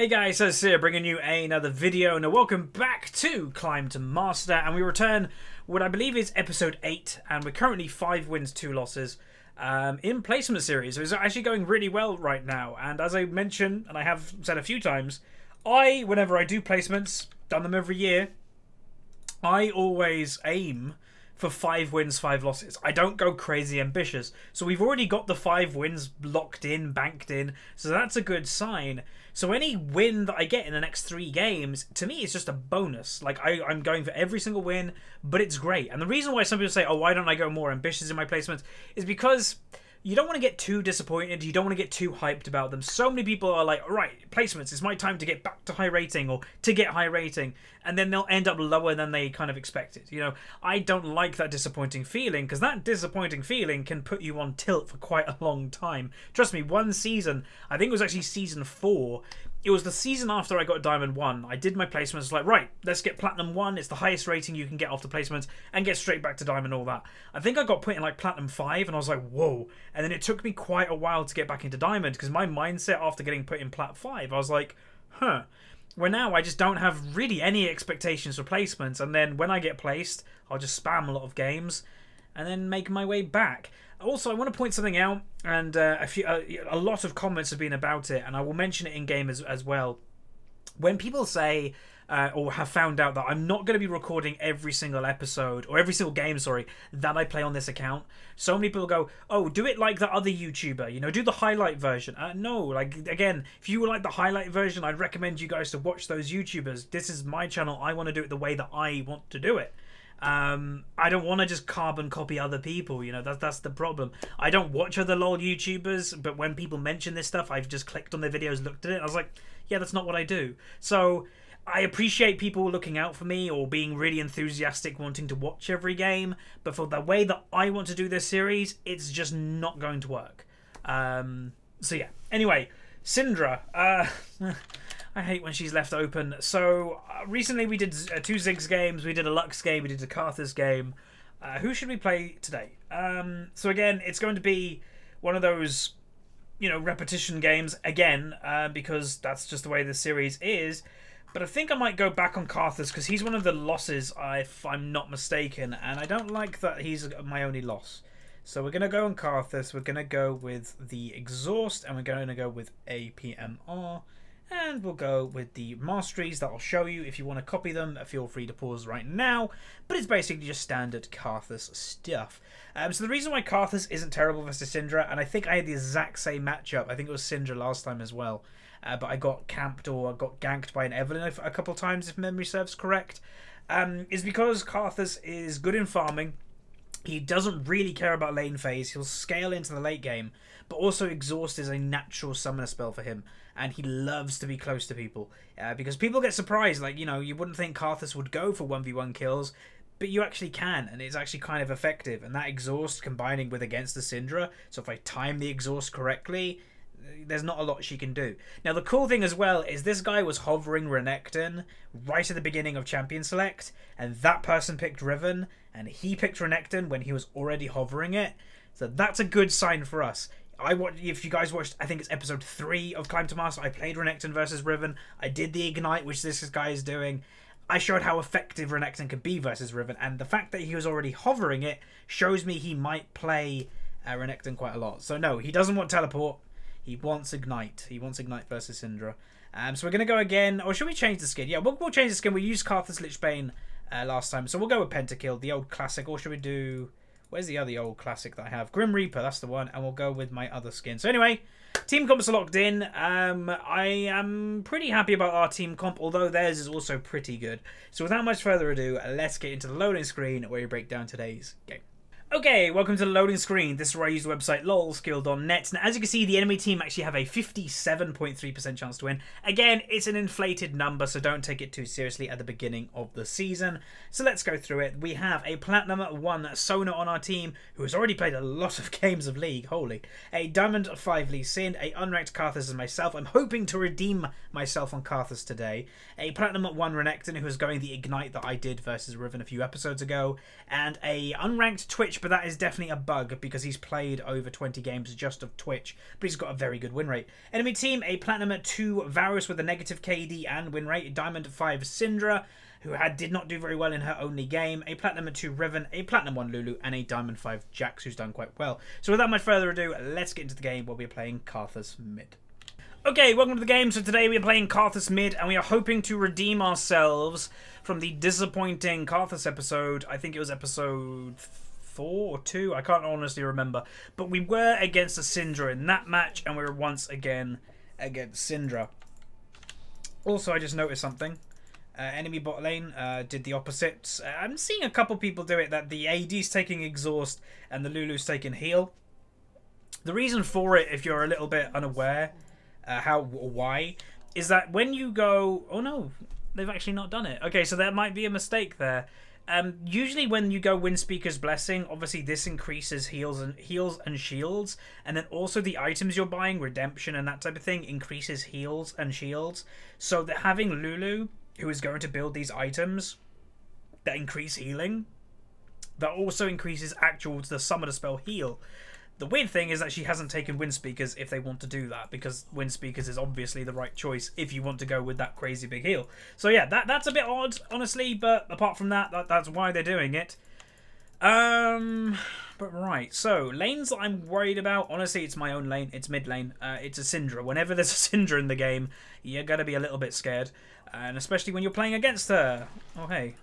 Hey guys, so it's Huzzy bringing you another video and welcome back to Climb to Master and we return what I believe is episode 8 and we're currently 5 wins, 2 losses um, in placement series. So it's actually going really well right now and as I mentioned and I have said a few times, I, whenever I do placements, done them every year, I always aim for five wins, five losses. I don't go crazy ambitious. So we've already got the five wins locked in, banked in. So that's a good sign. So any win that I get in the next three games, to me, is just a bonus. Like I, I'm going for every single win, but it's great. And the reason why some people say, "Oh, why don't I go more ambitious in my placements?" is because you don't want to get too disappointed. You don't want to get too hyped about them. So many people are like, all right, placements, it's my time to get back to high rating or to get high rating. And then they'll end up lower than they kind of expected. You know, I don't like that disappointing feeling because that disappointing feeling can put you on tilt for quite a long time. Trust me, one season, I think it was actually season four, it was the season after I got Diamond 1. I did my placements, like, right, let's get Platinum 1. It's the highest rating you can get off the placements and get straight back to Diamond all that. I think I got put in like Platinum 5 and I was like, whoa. And then it took me quite a while to get back into Diamond because my mindset after getting put in Plat 5, I was like, huh. Where now I just don't have really any expectations for placements. And then when I get placed, I'll just spam a lot of games and then make my way back. Also, I want to point something out, and uh, a, few, uh, a lot of comments have been about it, and I will mention it in game as, as well. When people say uh, or have found out that I'm not going to be recording every single episode or every single game, sorry, that I play on this account. So many people go, "Oh, do it like the other YouTuber, you know, do the highlight version." Uh, no, like again, if you like the highlight version, I'd recommend you guys to watch those YouTubers. This is my channel. I want to do it the way that I want to do it. Um, I don't want to just carbon copy other people. You know, that's that's the problem. I don't watch other lol YouTubers, but when people mention this stuff, I've just clicked on their videos, looked at it, I was like, yeah, that's not what I do. So I appreciate people looking out for me or being really enthusiastic, wanting to watch every game. But for the way that I want to do this series, it's just not going to work. Um, so yeah. Anyway, Syndra. Uh, I hate when she's left open. So uh, recently we did uh, two Ziggs games. We did a Lux game. We did a Karthus game. Uh, who should we play today? Um, so again, it's going to be one of those, you know, repetition games again uh, because that's just the way the series is. But I think I might go back on Karthus because he's one of the losses, if I'm not mistaken, and I don't like that he's my only loss. So we're going to go on Karthus, we're going to go with the Exhaust, and we're going to go with APMR. And we'll go with the masteries that I'll show you. If you want to copy them, feel free to pause right now. But it's basically just standard Karthus stuff. Um, so the reason why Karthus isn't terrible versus Syndra, and I think I had the exact same matchup. I think it was Syndra last time as well. Uh, but I got camped or got ganked by an Evelynn a couple times, if memory serves correct. Um, is because Karthus is good in farming. He doesn't really care about lane phase. He'll scale into the late game. But also Exhaust is a natural summoner spell for him and he loves to be close to people uh, because people get surprised. Like you know, you wouldn't think Karthus would go for one v one kills, but you actually can, and it's actually kind of effective. And that exhaust combining with against the Syndra, so if I time the exhaust correctly, there's not a lot she can do. Now the cool thing as well is this guy was hovering Renekton right at the beginning of Champion Select, and that person picked Riven, and he picked Renekton when he was already hovering it. So that's a good sign for us. I watch if you guys watched I think it's episode three of Climb to Master, I played Renekton versus Riven. I did the Ignite, which this guy is doing. I showed how effective Renekton could be versus Riven, and the fact that he was already hovering it shows me he might play uh, Renekton quite a lot. So no, he doesn't want teleport. He wants Ignite. He wants Ignite versus Syndra. Um, so we're going to go again. Or should we change the skin? Yeah, we'll, we'll change the skin. We used Karthus Lichbane uh, last time. So we'll go with Pentakill, the old classic. Or should we do... Where's the other old classic that I have? Grim Reaper, that's the one. And we'll go with my other skin. So anyway, team comps are locked in. Um, I am pretty happy about our team comp, although theirs is also pretty good. So without much further ado, let's get into the loading screen where we break down today's game. Okay, welcome to the loading screen. This is where I use the website lolskill.net. Now, as you can see, the enemy team actually have a 57.3% chance to win. Again, it's an inflated number, so don't take it too seriously at the beginning of the season. So let's go through it. We have a Platinum 1 Sona on our team, who has already played a lot of games of League, holy. A Diamond 5 Lee Sin, a Unranked Karthus as myself. I'm hoping to redeem myself on Karthus today. A Platinum 1 Renekton, who is going the Ignite that I did versus Riven a few episodes ago. And a Unranked Twitch But that is definitely a bug because he's played over 20 games just of Twitch, but he's got a very good win rate. Enemy team, a Platinum at 2 Varus with a negative KD and win rate, a Diamond 5 Syndra, who had did not do very well in her only game, a Platinum at 2 Riven, a Platinum 1 Lulu, and a Diamond 5 Jax, who's done quite well. So without much further ado, let's get into the game where we're playing Karthus mid. Okay, welcome to the game. So today we are playing Karthus mid, and we are hoping to redeem ourselves from the disappointing Karthus episode. I think it was episode four or two. I can't honestly remember. But we were against a Syndra in that match, and we were once again against Syndra. Also, I just noticed something. Uh, enemy bot lane uh, did the opposite. Uh, I'm seeing a couple people do it that the AD's taking exhaust and the Lulu's taking heal. The reason for it, if you're a little bit unaware, uh, how or why, is that when you go, oh no, they've actually not done it. Okay, so there might be a mistake there. Um, usually when you go Wind Speaker's Blessing, obviously this increases heals and heals and shields, and then also the items you're buying, redemption and that type of thing, increases heals and shields. So that having Lulu, who is going to build these items that increase healing, that also increases actual the summoner spell heal. The weird thing is that she hasn't taken Wind Speakers if they want to do that, because Wind Speakers is obviously the right choice if you want to go with that crazy big heal. So yeah, that that's a bit odd, honestly, but apart from that, that that's why they're doing it. Um, but right, so lanes that I'm worried about, honestly, it's my own lane. It's mid lane. Uh, it's a Syndra. Whenever there's a Syndra in the game, you're gonna be a little bit scared, and especially when you're playing against her. Oh hey,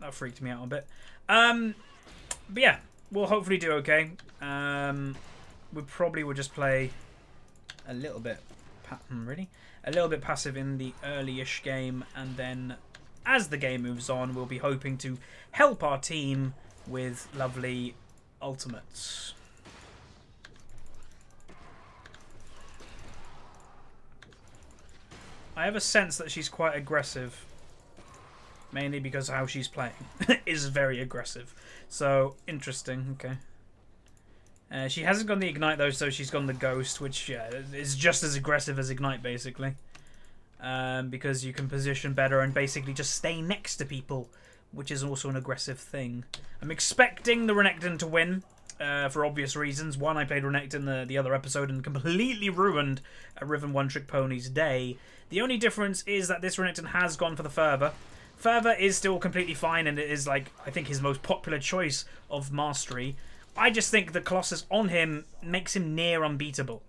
that freaked me out a bit. Um, but yeah, we'll hopefully do okay. Um, we probably will just play a little bit, hmm, really, a little bit passive in the early-ish game, and then as the game moves on, we'll be hoping to help our team with lovely ultimates. I have a sense that she's quite aggressive. Mainly because how she's playing is very aggressive. So, interesting. Okay. Uh, she hasn't gone the Ignite, though, so she's gone the Ghost, which yeah, is just as aggressive as Ignite, basically. Um, because you can position better and basically just stay next to people, which is also an aggressive thing. I'm expecting the Renekton to win, uh, for obvious reasons. One, I played Renekton the, the other episode and completely ruined a Riven One Trick Pony's day. The only difference is that this Renekton has gone for the Fervor, Fervor is still completely fine and it is like I think his most popular choice of mastery. I just think the Colossus on him makes him near unbeatable.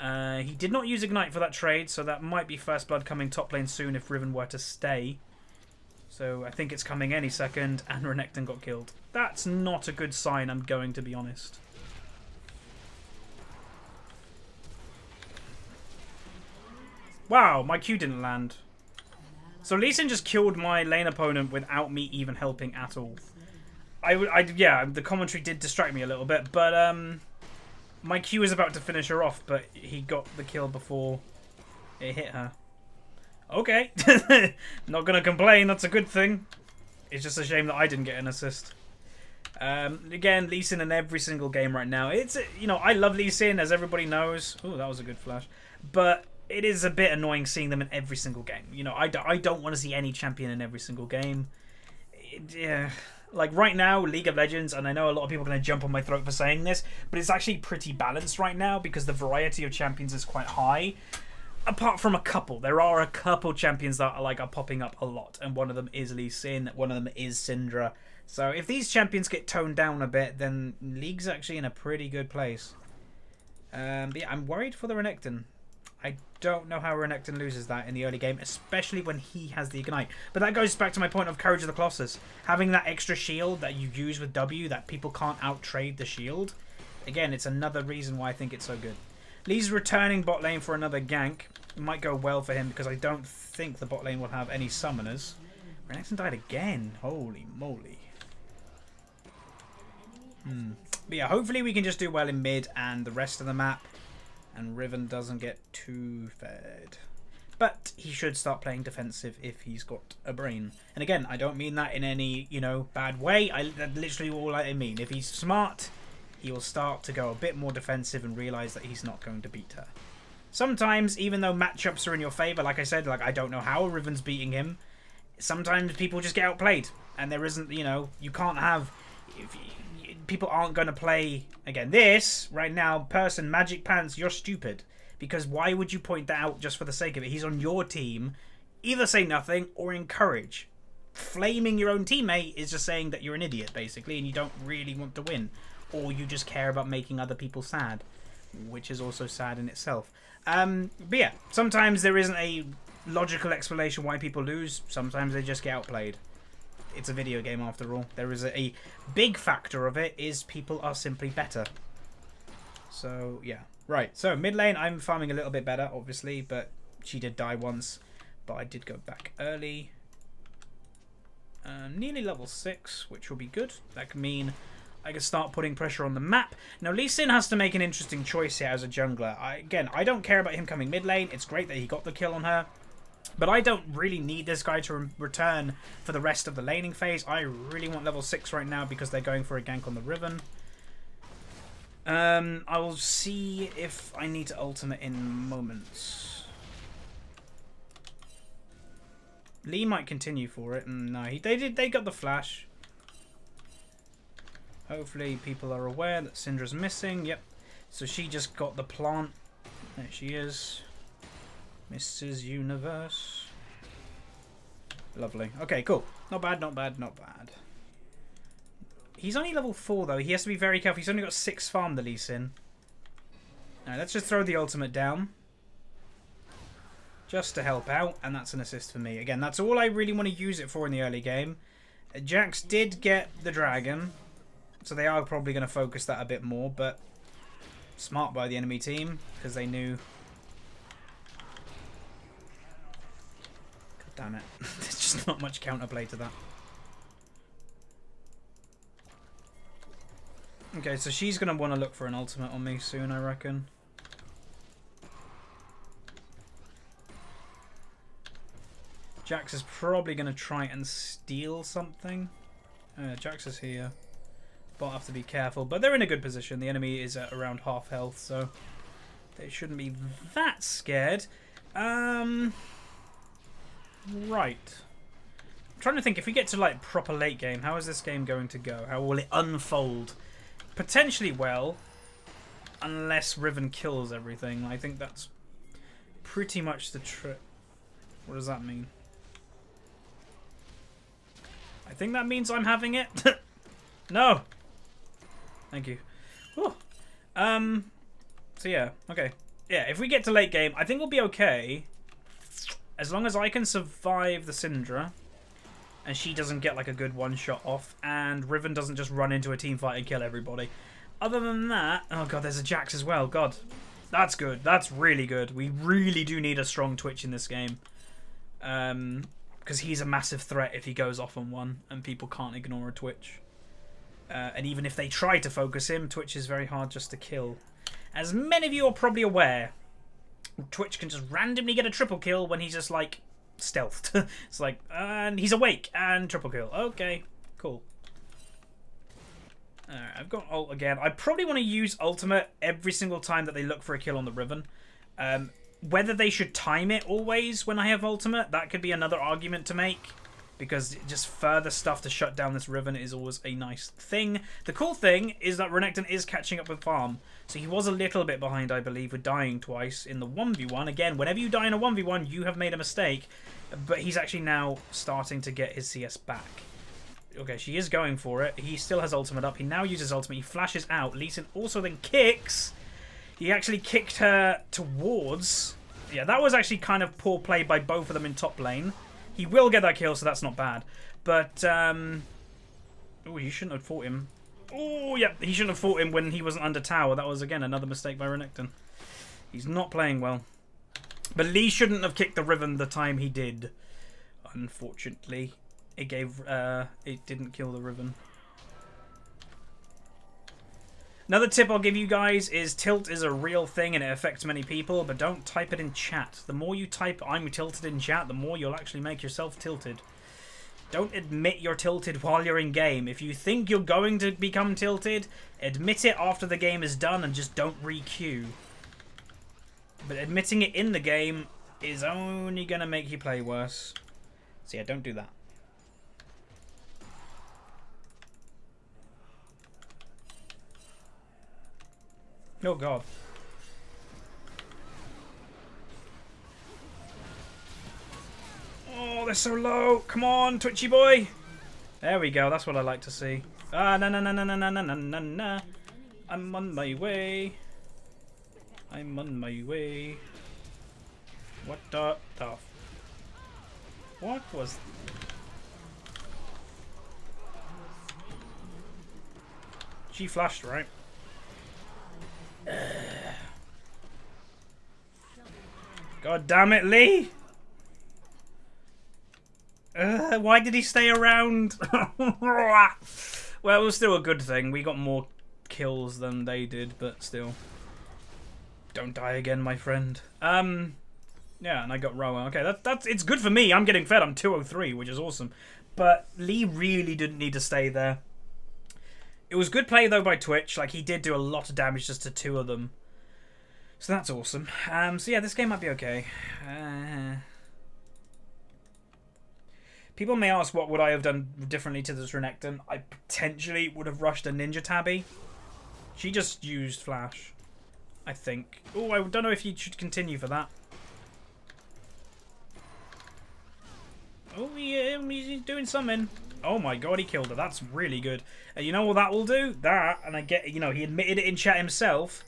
Uh, he did not use Ignite for that trade, so that might be First Blood coming top lane soon if Riven were to stay. So I think it's coming any second, and Renekton got killed. That's not a good sign, I'm going to be honest. Wow, my Q didn't land. So Lee Sin just killed my lane opponent without me even helping at all. I, I yeah, the commentary did distract me a little bit, but um, my Q was about to finish her off, but he got the kill before it hit her. Okay, not gonna complain. That's a good thing. It's just a shame that I didn't get an assist. Um, again, Lee Sin in every single game right now. It's you know I love Lee Sin as everybody knows. Oh, that was a good flash. But it is a bit annoying seeing them in every single game. You know, I, do, I don't want to see any champion in every single game. It, yeah, like right now, League of Legends, and I know a lot of people are going to jump on my throat for saying this, but it's actually pretty balanced right now because the variety of champions is quite high. Apart from a couple, there are a couple champions that are like are popping up a lot, and one of them is Lee Sin, one of them is Syndra. So if these champions get toned down a bit, then League's actually in a pretty good place. Um, but yeah, I'm worried for the Renekton. I don't know how Renekton loses that in the early game, especially when he has the Ignite. But that goes back to my point of Courage of the Colossus. Having that extra shield that you use with W, that people can't out-trade the shield. Again, it's another reason why I think it's so good. Lee's returning bot lane for another gank. It might go well for him because I don't think the bot lane will have any summoners. Renekton died again. Holy moly. Hmm. But yeah, hopefully we can just do well in mid and the rest of the map and Riven doesn't get too fed. But he should start playing defensive if he's got a brain. And again, I don't mean that in any, you know, bad way. I literally all I mean. If he's smart, he will start to go a bit more defensive and realise that he's not going to beat her. Sometimes, even though matchups are in your favour, like I said, like I don't know how Riven's beating him, sometimes people just get outplayed. And there isn't, you know, you can't have... If people aren't going to play again. This right now, person Magic Pants, you're stupid because why would you point that out just for the sake of it? He's on your team. Either say nothing or encourage. Flaming your own teammate is just saying that you're an idiot, basically, and you don't really want to win, or you just care about making other people sad, which is also sad in itself. Um, but yeah, sometimes there isn't a logical explanation why people lose. Sometimes they just get outplayed. It's a video game after all. There is a, a big factor of it is people are simply better. So yeah, right. So mid lane, I'm farming a little bit better, obviously, but she did die once. But I did go back early. Uh, nearly level 6, which will be good. That can mean I can start putting pressure on the map. Now, Lee Sin has to make an interesting choice here as a jungler. I, again, I don't care about him coming mid lane. It's great that he got the kill on her. But I don't really need this guy to re return for the rest of the laning phase. I really want level 6 right now because they're going for a gank on the Riven. Um, I will see if I need to ultimate in moments. Lee might continue for it. No, he, they did. They got the flash. Hopefully people are aware that Syndra's missing. Yep. So she just got the plant. There she is. Mrs. Universe. Lovely. Okay, cool. Not bad, not bad, not bad. He's only level 4, though. He has to be very careful. He's only got 6 farm the Lee Sin. Let's just throw the ultimate down. Just to help out, and that's an assist for me. Again, that's all I really want to use it for in the early game. Jax did get the dragon, so they are probably going to focus that a bit more, but smart by the enemy team, because they knew... damn it. There's just not much counterplay to that. Okay, so she's going to want to look for an ultimate on me soon, I reckon. Jax is probably going to try and steal something. Uh, Jax is here. But have to be careful. But they're in a good position. The enemy is at around half health, so they shouldn't be that scared. Um, right. I'm trying to think, if we get to like proper late game, how is this game going to go? How will it unfold? Potentially well, unless Riven kills everything. I think that's pretty much the trick. What does that mean? I think that means I'm having it. no! Thank you. Whew. Um, so yeah, okay. Yeah, if we get to late game, I think we'll be okay. As long as I can survive the Syndra, and she doesn't get like a good one shot off, and Riven doesn't just run into a team fight and kill everybody. Other than that, oh god, there's a Jax as well. God, that's good. That's really good. We really do need a strong Twitch in this game. Um, because he's a massive threat if he goes off on one, and people can't ignore a Twitch. Uh, and even if they try to focus him, Twitch is very hard just to kill. As many of you are probably aware, Twitch can just randomly get a triple kill when he's just like stealthed. it's like, and he's awake and triple kill. Okay, cool. Alright, I've got ult again. I probably want to use ultimate every single time that they look for a kill on the Riven. Um, whether they should time it always when I have ultimate, that could be another argument to make because just further stuff to shut down this Riven is always a nice thing. The cool thing is that Renekton is catching up with Farm, so he was a little bit behind, I believe, with dying twice in the 1v1. Again, whenever you die in a 1v1, you have made a mistake, but he's actually now starting to get his CS back. Okay, she is going for it. He still has ultimate up. He now uses ultimate. He flashes out. Lee Sin also then kicks. He actually kicked her towards... Yeah, that was actually kind of poor play by both of them in top lane. He will get that kill, so that's not bad. But, um... Oh, you shouldn't have fought him. Oh, yeah, he shouldn't have fought him when he wasn't under tower. That was, again, another mistake by Renekton. He's not playing well. But Lee shouldn't have kicked the Riven the time he did. Unfortunately. It gave, uh, it didn't kill the Riven. Another tip I'll give you guys is tilt is a real thing and it affects many people, but don't type it in chat. The more you type I'm tilted in chat, the more you'll actually make yourself tilted. Don't admit you're tilted while you're in game. If you think you're going to become tilted, admit it after the game is done and just don't re-queue. But admitting it in the game is only going to make you play worse. So yeah, don't do that. Oh god. Oh, they're so low. Come on, Twitchy boy. There we go. That's what I like to see. Ah, na na na na na na na na na. I'm on my way. I'm on my way. What the, the What was... She flashed, right? God damn it, Lee! Uh, why did he stay around? well, it was still a good thing. We got more kills than they did, but still. Don't die again, my friend. Um, yeah, and I got Rowan. Okay, that, that's it's good for me. I'm getting fed. I'm 203, which is awesome. But Lee really didn't need to stay there. It was good play, though, by Twitch. Like, he did do a lot of damage just to two of them. So that's awesome. Um, so yeah, this game might be okay. Uh, people may ask what would I have done differently to this Renekton. I potentially would have rushed a Ninja Tabi. She just used Flash, I think. Oh, I don't know if you should continue for that. Oh, yeah, he's doing something. Oh my god, he killed her. That's really good. And you know what that will do? That, and I get, you know, he admitted it in chat himself.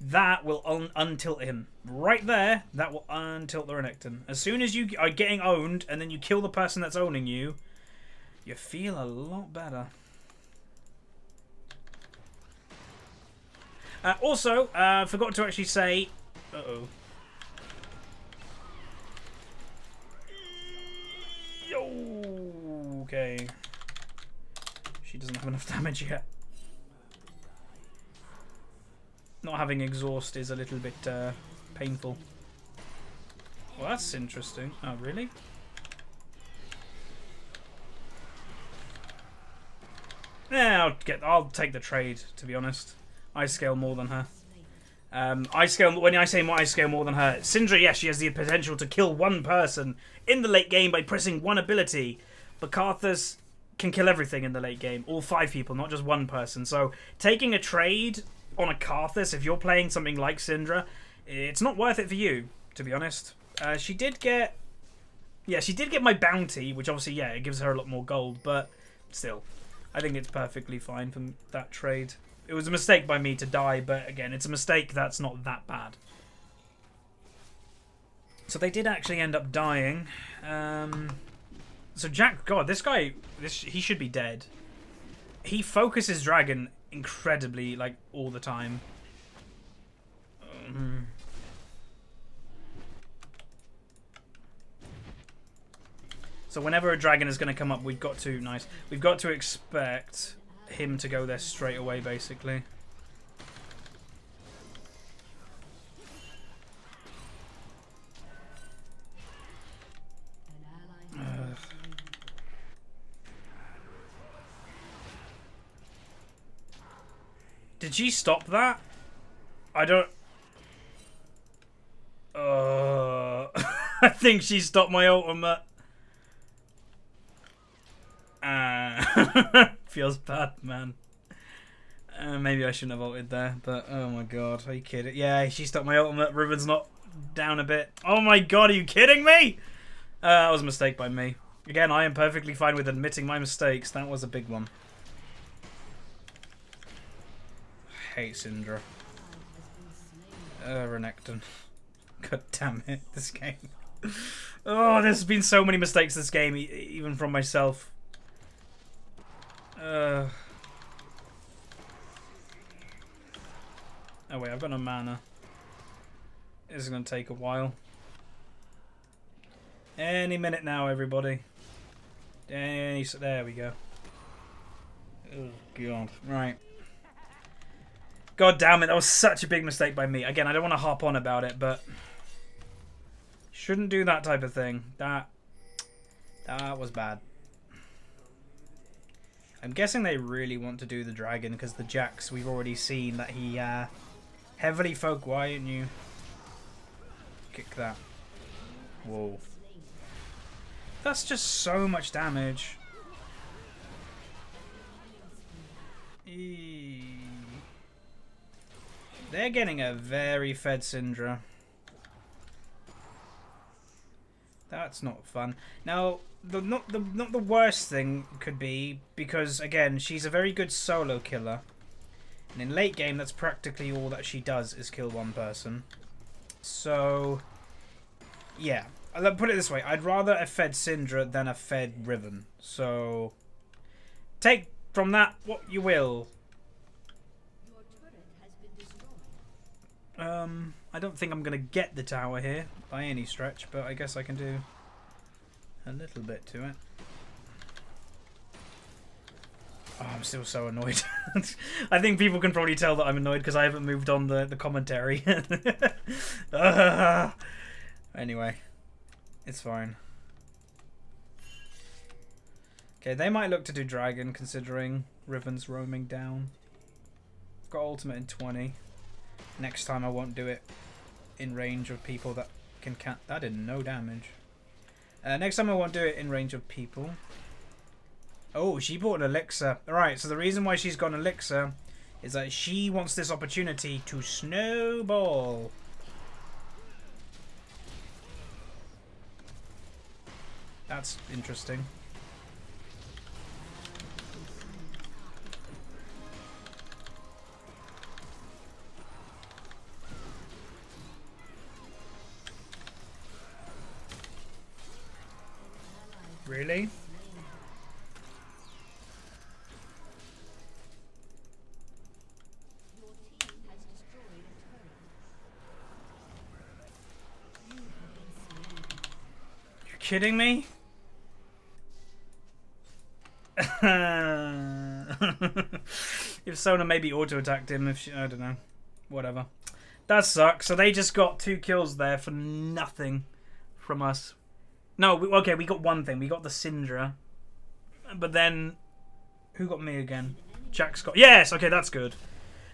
That will un untilt him. Right there, that will untilt the Renekton. As soon as you are getting owned, and then you kill the person that's owning you, you feel a lot better. Uh, also, uh, forgot to actually say... Uh-oh. Okay. She doesn't have enough damage yet. Not having exhaust is a little bit uh, painful. Well, that's interesting. Oh, really? Yeah, I'll get. I'll take the trade. To be honest, I scale more than her. Um, I scale when I say more, I scale more than her. Syndra, yes, she has the potential to kill one person in the late game by pressing one ability, but Karthus can kill everything in the late game. All five people, not just one person. So taking a trade on a Karthus, if you're playing something like Syndra, it's not worth it for you, to be honest. Uh, she did get... Yeah, she did get my bounty, which obviously, yeah, it gives her a lot more gold, but still. I think it's perfectly fine for that trade. It was a mistake by me to die, but again, it's a mistake that's not that bad. So they did actually end up dying. Um, so Jax, God, this guy, this he should be dead. He focuses dragon incredibly, like all the time. So whenever a dragon is going to come up, we've got to nice. We've got to expect him to go there straight away, basically. Did she stop that? I don't... Uh, I think she stopped my ultimate. Uh, feels bad, man. Uh, maybe I shouldn't have ulted there, but oh my god, are you kidding? Yeah, she stopped my ultimate. Riven's not down a bit. Oh my god, are you kidding me? Uh, that was a mistake by me. Again, I am perfectly fine with admitting my mistakes. That was a big one. Hate Syndra. Uh, Renekton. God damn it, this game. oh, there's been so many mistakes this game, even from myself. Uh... Oh wait, I've got no mana. This is going to take a while. Any minute now, everybody. Any, there we go. Oh, God. Right. God damn it, that was such a big mistake by me. Again, I don't want to hop on about it, but... Shouldn't do that type of thing. That... That was bad. I'm guessing they really want to do the dragon, because the Jax, we've already seen that he, uh... Heavily folk, why didn't you... Kick that. Whoa. That's just so much damage. Eee. They're getting a very fed Syndra. That's not fun. Now, the not the not the worst thing could be because again, she's a very good solo killer. And in late game, that's practically all that she does is kill one person. So, yeah. Uh, I'll put it this way. I'd rather a fed Syndra than a fed Riven. So, take from that what you will. Um, I don't think I'm going to get the tower here by any stretch, but I guess I can do a little bit to it. Oh, I'm still so annoyed. I think people can probably tell that I'm annoyed because I haven't moved on the, the commentary. uh, anyway, it's fine. Okay, they might look to do dragon considering Riven's roaming down. Got ultimate in 20. Next time I won't do it in range of people that can count. That did no damage. Uh, next time I won't do it in range of people. Oh, she bought an elixir. Alright, so the reason why she's got an elixir is that she wants this opportunity to snowball. That's interesting. Really? You're kidding me? if Sona maybe auto-attacked him, if she, I don't know. Whatever. That sucks. So they just got two kills there for nothing from us. No, we, okay, we got one thing. We got the Syndra. But then, who got me again? Jax got. Yes, okay, that's good.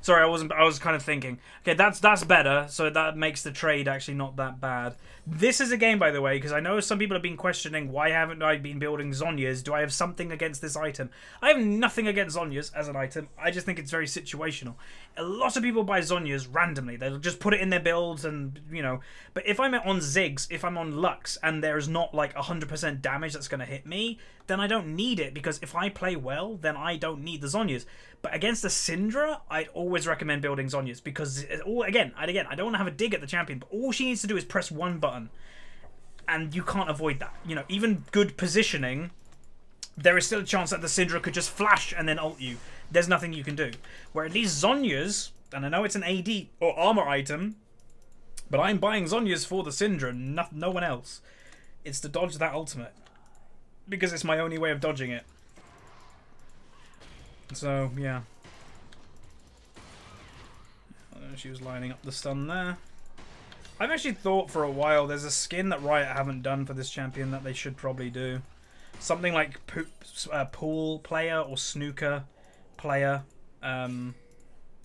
Sorry, I wasn't. I was kind of thinking. Okay, that's that's better. So that makes the trade actually not that bad. This is a game, by the way, because I know some people have been questioning why haven't I been building Zhonya's? Do I have something against this item? I have nothing against Zhonya's as an item. I just think it's very situational. A lot of people buy Zhonya's randomly. They'll just put it in their builds and, you know. But if I'm on Ziggs, if I'm on Lux, and there's not like 100% damage that's going to hit me, then I don't need it because if I play well, then I don't need the Zhonya's. But against the Syndra, I'd always recommend building Zhonya's because, uh, all again, and again, I don't want to have a dig at the champion, but all she needs to do is press one button, and you can't avoid that. You know, even good positioning, there is still a chance that the Syndra could just flash and then ult you. There's nothing you can do. Where at least Zhonya's, and I know it's an AD or armor item, but I'm buying Zhonya's for the Syndra, no, no one else. It's to dodge that ultimate. Because it's my only way of dodging it. So, yeah. She was lining up the stun there. I've actually thought for a while there's a skin that Riot haven't done for this champion that they should probably do. Something like uh, pool player or snooker player. Um,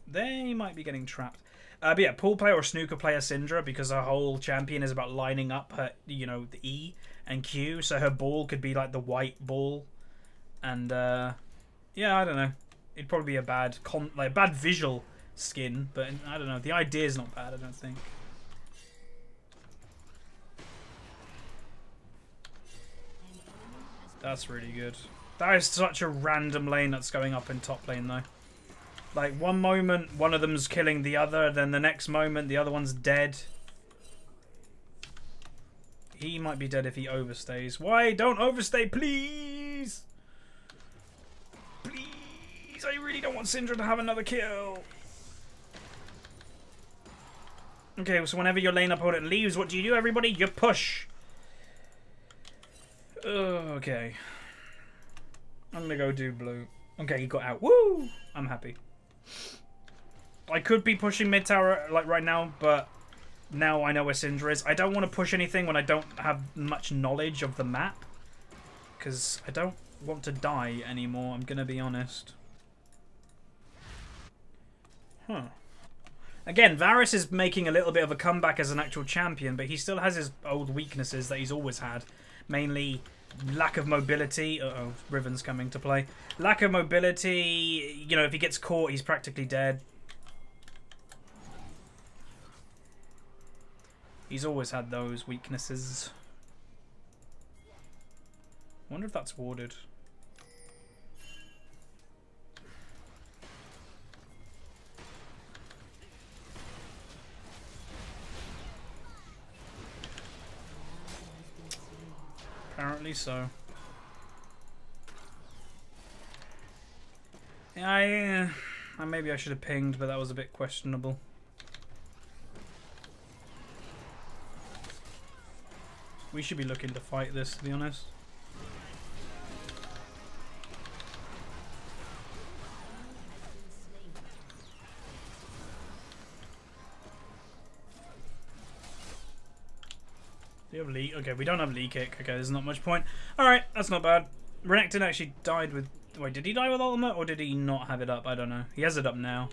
they might be getting trapped. Uh, but yeah, pool player or snooker player Syndra because her whole champion is about lining up her, you know, the E and Q. So her ball could be like the white ball, and uh, yeah, I don't know. It'd probably be a bad con like a bad visual skin, but I don't know. The idea's not bad. I don't think. That's really good. That is such a random lane that's going up in top lane though. Like one moment one of them's killing the other, then the next moment the other one's dead. He might be dead if he overstays. Why? Don't overstay, please! Please, I really don't want Syndra to have another kill. Okay, so whenever your lane opponent leaves, what do you do, everybody? You push. Okay. I'm gonna go do blue. Okay, he got out. Woo! I'm happy. I could be pushing mid tower like right now, but now I know where Syndra is. I don't want to push anything when I don't have much knowledge of the map. Because I don't want to die anymore, I'm gonna be honest. Again, Varus is making a little bit of a comeback as an actual champion, but he still has his old weaknesses that he's always had. Mainly lack of mobility. Uh oh Riven's coming to play. Lack of mobility. You know, if he gets caught, he's practically dead. He's always had those weaknesses. wonder if that's warded. Apparently so. Yeah, I, uh, maybe I should have pinged, but that was a bit questionable. We should be looking to fight this, to be honest. You have Lee? Okay, we don't have Lee kick. Okay, there's not much point. Alright, that's not bad. Renekton actually died with... Wait, did he die with ultimate or did he not have it up? I don't know. He has it up now.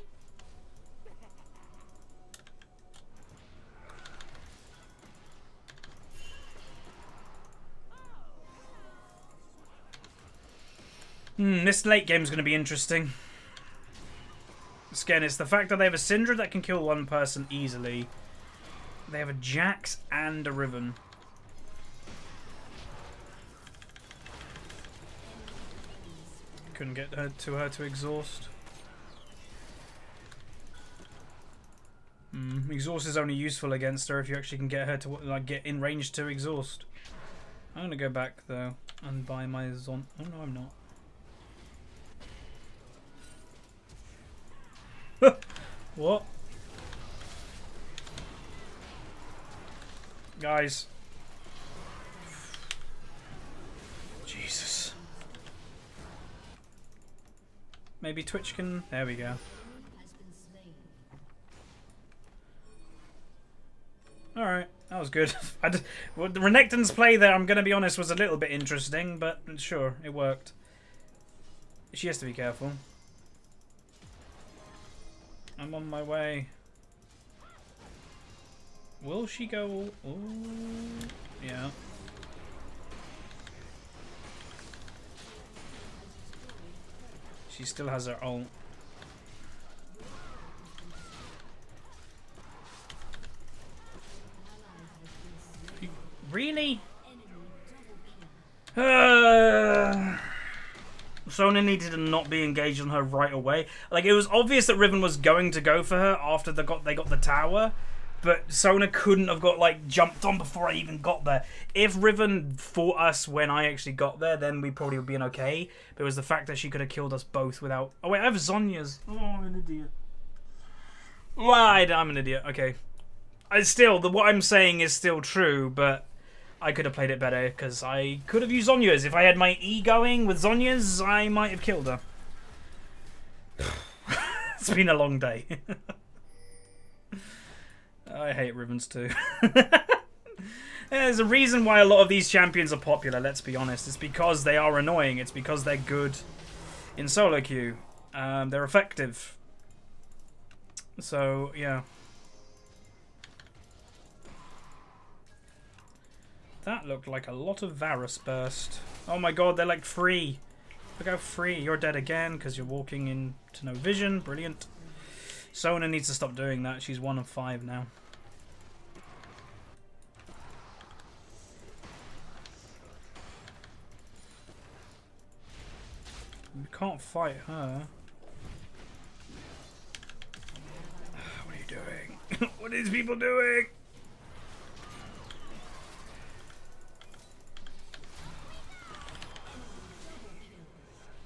Hmm, this late game is going to be interesting. Again, it's the fact that they have a Syndra that can kill one person easily. They have a Jax and a Riven. Couldn't get her to her to exhaust. Mm, exhaust is only useful against her if you actually can get her to like get in range to exhaust. I'm gonna go back though and buy my Zon. Oh no, I'm not. what? Guys. Maybe Twitch can... There we go. Alright, that was good. I well, the Renekton's play there, I'm going to be honest, was a little bit interesting, but sure, it worked. She has to be careful. I'm on my way. Will she go? Ooh, yeah. She still has her own. Really? Uh... Sona needed to not be engaged on her right away. Like it was obvious that Riven was going to go for her after they got they got the tower, but Sona couldn't have got like jumped on before I even got there. If Riven fought us when I actually got there, then we probably would be in okay. But it was the fact that she could have killed us both without. Oh wait, I have Zhonya's. Oh, I'm an idiot. Right, I'm an idiot. Okay. I still, the what I'm saying is still true, but I could have played it better because I could have used Zhonya's. If I had my E going with Zhonya's, I might have killed her. it's been a long day. I hate Rivens too. There's a reason why a lot of these champions are popular, let's be honest. It's because they are annoying. It's because they're good in solo queue. Um, they're effective. So, yeah. That looked like a lot of Varus burst. Oh my god, they're like free. Look how free. You're dead again because you're walking into no vision. Brilliant. Sona needs to stop doing that. She's one of five now. Can't fight her. What are you doing? what are these people doing?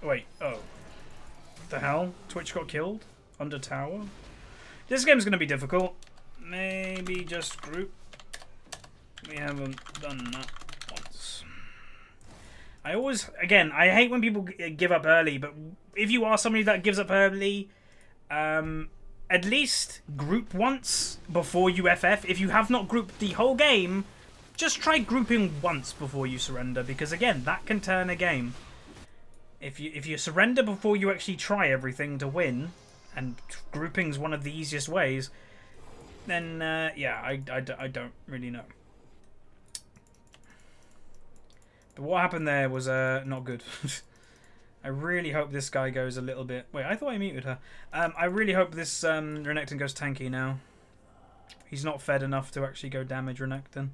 Wait, oh. What the hell? Twitch got killed? Under tower? This game's to be difficult. Maybe just group. We haven't done that. I always, again, I hate when people give up early, but if you are somebody that gives up early, um, at least group once before you FF. If you have not grouped the whole game, just try grouping once before you surrender, because again, that can turn a game. If you if you surrender before you actually try everything to win, and grouping's one of the easiest ways, then uh, yeah, I, I, I don't really know. But what happened there was uh, not good. I really hope this guy goes a little bit... Wait, I thought I muted her. Um, I really hope this um, Renekton goes tanky now. He's not fed enough to actually go damage Renekton.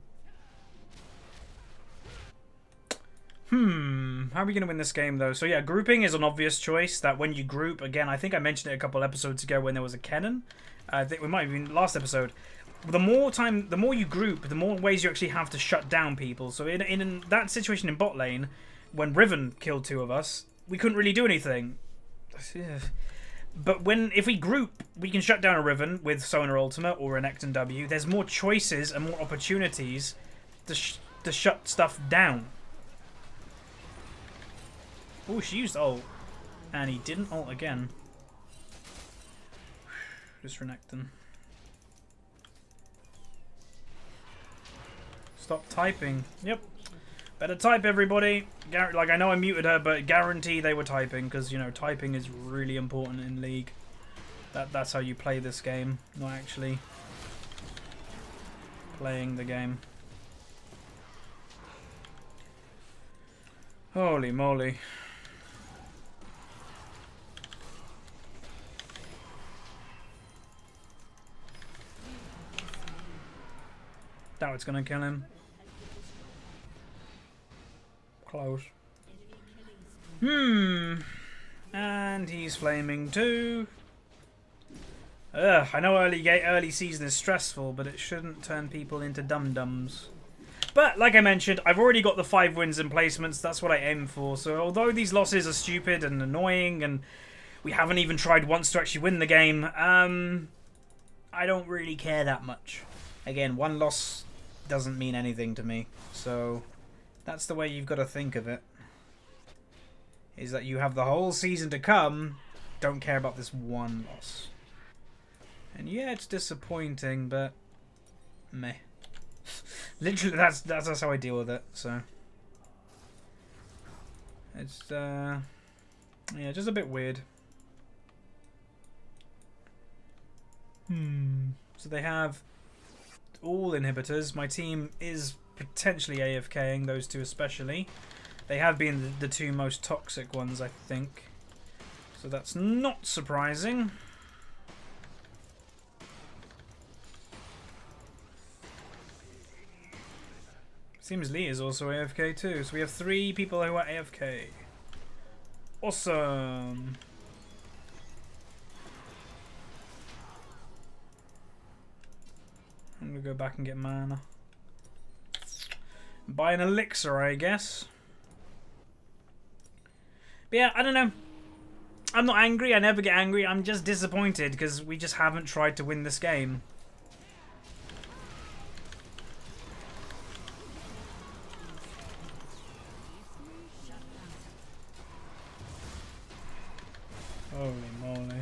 Hmm, how are we going to win this game though? So yeah, grouping is an obvious choice. That when you group, again, I think I mentioned it a couple episodes ago when there was a Kennen. I think we might have been last episode. The more time, the more you group, the more ways you actually have to shut down people. So in, in that situation in bot lane, when Riven killed two of us, we couldn't really do anything. But when if we group, we can shut down a Riven with Sona Ultimate or an Renekton W. There's more choices and more opportunities to, sh to shut stuff down. Oh, she used ult. And he didn't ult again. Just Renekton. Stop typing. Yep. Better type, everybody. Gar like, I know I muted her, but guarantee they were typing, because, you know, typing is really important in League. That That's how you play this game, not actually playing the game. Holy moly. Doubt it's gonna kill him. Close. Hmm. And he's flaming too. Ugh, I know early early season is stressful, but it shouldn't turn people into dum-dums. But, like I mentioned, I've already got the five wins and placements. That's what I aim for. So, although these losses are stupid and annoying, and we haven't even tried once to actually win the game, um, I don't really care that much. Again, one loss doesn't mean anything to me. So that's the way you've got to think of it. Is that you have the whole season to come, don't care about this one loss. And yeah, it's disappointing, but meh. Literally, that's, that's that's how I deal with it. So it's uh, yeah, just a bit weird. Hmm. So they have all inhibitors. My team is potentially AFKing, those two especially. They have been the, two most toxic ones, I think. So that's not surprising. Seems Lee is also AFK too, so we have three people who are AFK. Awesome! I'm gonna go back and get mana. Buy an elixir, I guess. But yeah, I don't know. I'm not angry. I never get angry. I'm just disappointed because we just haven't tried to win this game. Holy moly.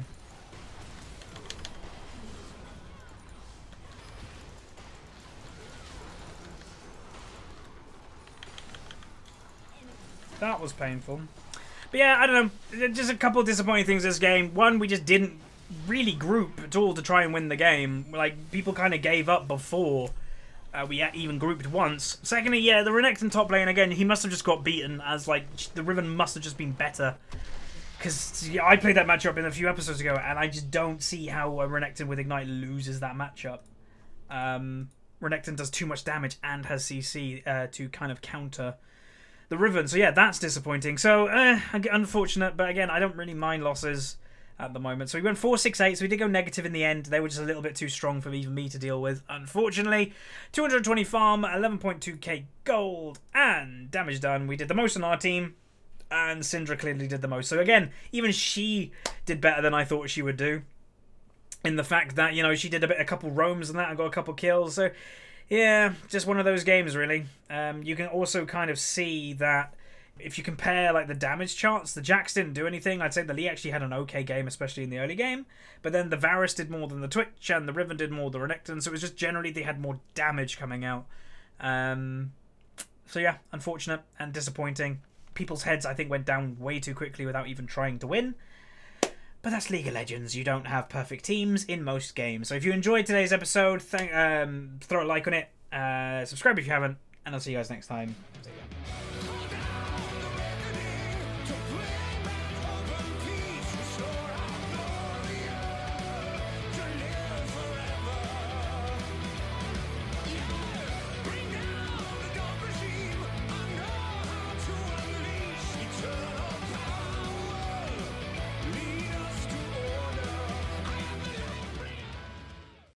That was painful. But yeah, I don't know. Just a couple of disappointing things this game. One, we just didn't really group at all to try and win the game. Like, people kind of gave up before uh, we even grouped once. Secondly, yeah, the Renekton top lane, again, he must have just got beaten as, like, the Riven must have just been better. Because yeah, I played that matchup in a few episodes ago, and I just don't see how a Renekton with Ignite loses that matchup. Um, Renekton does too much damage and has CC uh, to kind of counter the Riven. So yeah, that's disappointing. So uh, unfortunate, but again, I don't really mind losses at the moment. So we went 4-6-8, so we did go negative in the end. They were just a little bit too strong for even me to deal with, unfortunately. 220 farm, 11.2k gold, and damage done. We did the most on our team, and Syndra clearly did the most. So again, even she did better than I thought she would do. In the fact that, you know, she did a bit a couple roams and that and got a couple kills. So yeah, just one of those games, really. Um, you can also kind of see that if you compare like the damage charts, the Jax didn't do anything. I'd say the Lee actually had an okay game, especially in the early game. But then the Varus did more than the Twitch, and the Riven did more than the Renekton. So it was just generally they had more damage coming out. Um, so yeah, unfortunate and disappointing. People's heads, I think, went down way too quickly without even trying to win. But that's League of Legends. You don't have perfect teams in most games. So if you enjoyed today's episode, thank, um, throw a like on it. Uh, subscribe if you haven't. And I'll see you guys next time.